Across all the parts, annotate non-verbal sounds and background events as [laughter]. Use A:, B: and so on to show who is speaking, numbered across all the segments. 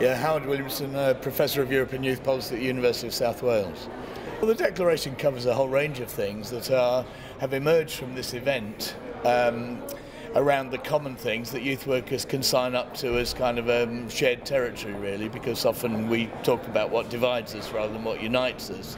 A: Yeah, Howard Williamson, uh, Professor of European Youth Policy at the University of South Wales. Well, the declaration covers a whole range of things that are, have emerged from this event um, around the common things that youth workers can sign up to as kind of a um, shared territory, really, because often we talk about what divides us rather than what unites us.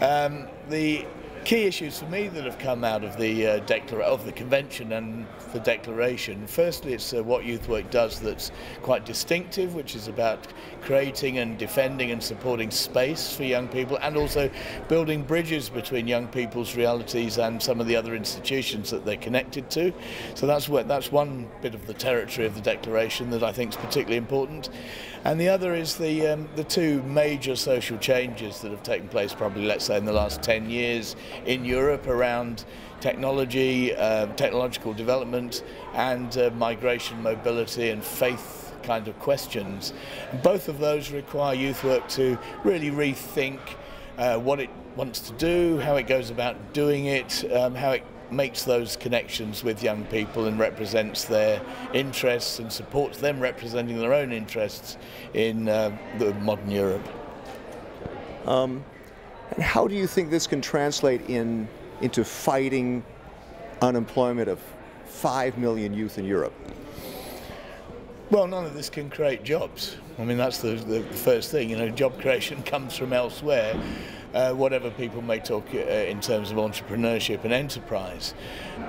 A: Um, the key issues for me that have come out of the uh, declara- of the convention and the declaration. Firstly, it's uh, what youth work does that's quite distinctive, which is about creating and defending and supporting space for young people, and also building bridges between young people's realities and some of the other institutions that they're connected to. So that's what that's one bit of the territory of the declaration that I think is particularly important. And the other is the um, the two major social changes that have taken place, probably let's say in the last 10 years in Europe around technology, uh, technological development, and uh, migration, mobility, and faith kind of questions. Both of those require youth work to really rethink uh, what it wants to do, how it goes about doing it, um, how it makes those connections with young people and represents their interests and supports them representing their own interests in uh, the modern Europe.
B: Um, and how do you think this can translate in into fighting unemployment of 5 million youth in Europe?
A: Well, none of this can create jobs. I mean, that's the, the, first thing. You know, job creation [laughs] comes from elsewhere, uh, whatever people may talk uh, in terms of entrepreneurship and enterprise.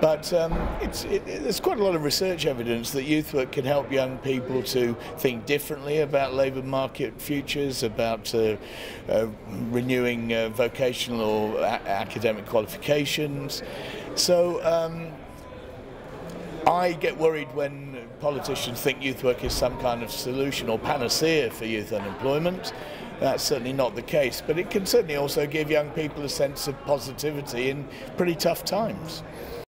A: But um, it's, it, there's quite a lot of research evidence that youth work can help young people to think differently about labour market futures, about uh, uh renewing uh, vocational or academic qualifications. So. Um, I get worried when politicians think youth work is some kind of solution or panacea for youth unemployment. That's certainly not the case, but it can certainly also give young people a sense of positivity in pretty tough times.